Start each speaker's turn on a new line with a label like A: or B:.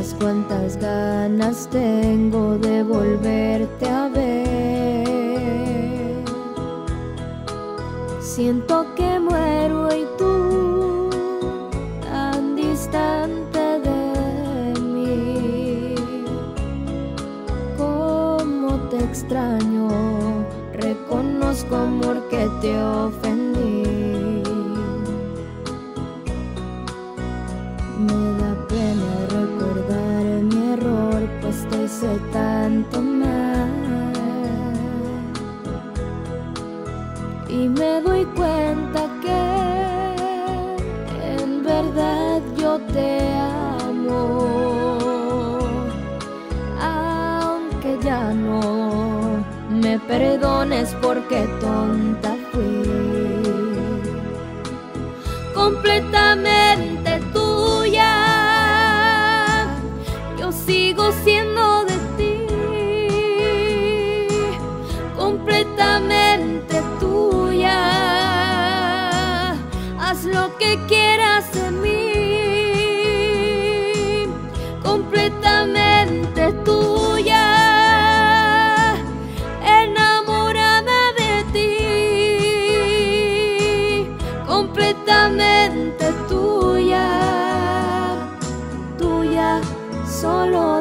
A: sabes cuántas ganas tengo de volverte a ver. Siento que muero y tú tan distante de mí. Cómo te extraño, reconozco amor que te ofendí. Me tanto mal. Y me doy cuenta que en verdad yo te amo. Aunque ya no me perdones porque tonta fui completamente completamente tuya. Haz lo que quieras de mí, completamente tuya. Enamorada de ti, completamente tuya, tuya, solo